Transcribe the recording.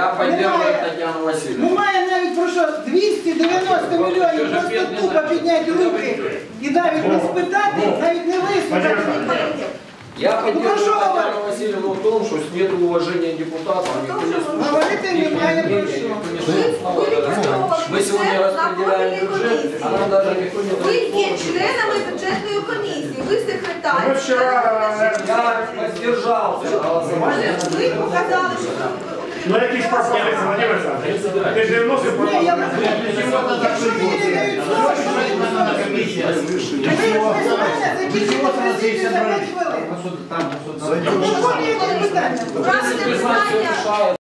Я поддерживаю Немає. Татьяну Васильевну. Немає навіть про що 290 мільйонів просто тупо підняти руки і навіть не спитати, навіть не вислухати. Я поддерживаю Ну, хорошо, Татьяну Васильевну в том, что нет уважения депутатам, никто не слушает. Говорити немає про що. бюджет, а нам даже никто не Ви дает є членами бюджетної комісії, ви секретар. Я воздержался от. Ви показали, що ви Ну якісь пропозиції, Владимир Олександрович. Ти ж не вносив Ні, пропозиції. Якщо мені не дають слово, що мені не Ви без мене закінчите президію за 5 хвилин. Ну, що є питання? правильне питання.